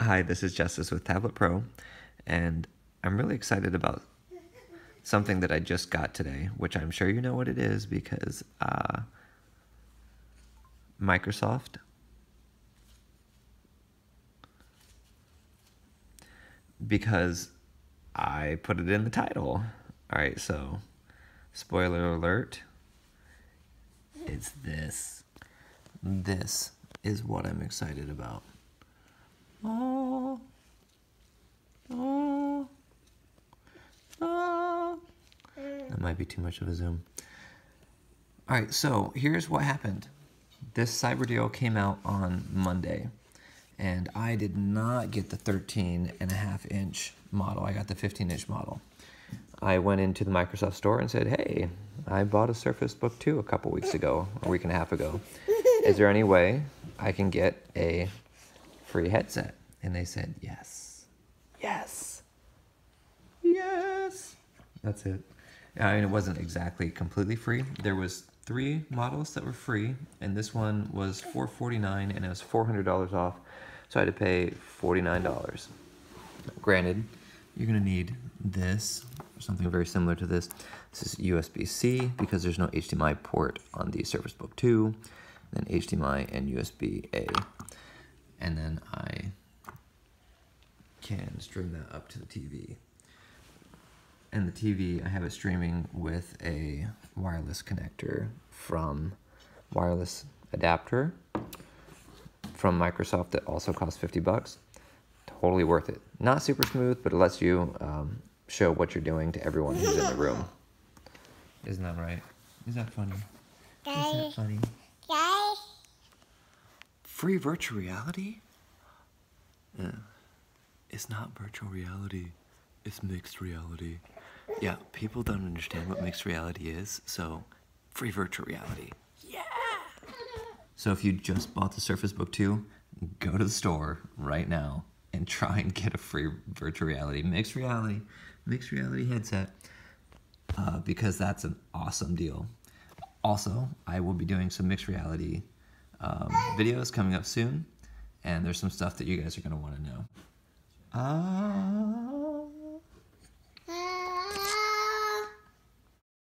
Hi, this is Justice with Tablet Pro, and I'm really excited about something that I just got today, which I'm sure you know what it is because uh, Microsoft because I put it in the title. All right, so spoiler alert. It's this. This is what I'm excited about. Oh. Oh. Oh. That might be too much of a zoom. All right, so here's what happened. This cyber deal came out on Monday, and I did not get the 13 and a half inch model. I got the 15 inch model. I went into the Microsoft store and said, hey, I bought a Surface Book 2 a couple weeks ago, a week and a half ago. Is there any way I can get a free headset? And they said, yes. Yes. Yes. That's it. Uh, I mean, it wasn't exactly completely free. There was three models that were free, and this one was 449 and it was $400 off. So I had to pay $49. Granted, you're gonna need this, or something very similar to this. This is USB-C because there's no HDMI port on the Surface Book 2, then HDMI and USB-A. And then I can stream that up to the TV. And the TV, I have it streaming with a wireless connector from wireless adapter from Microsoft that also costs 50 bucks. Totally worth it. Not super smooth, but it lets you um, show what you're doing to everyone who's in the room. Isn't that right? Is that funny? Isn't that funny? Free virtual reality? Yeah. It's not virtual reality. It's mixed reality. Yeah, people don't understand what mixed reality is, so free virtual reality. Yeah! So if you just bought the Surface Book 2, go to the store right now and try and get a free virtual reality, mixed reality, mixed reality headset uh, because that's an awesome deal. Also, I will be doing some mixed reality um, videos coming up soon, and there's some stuff that you guys are going to want to know. Ah.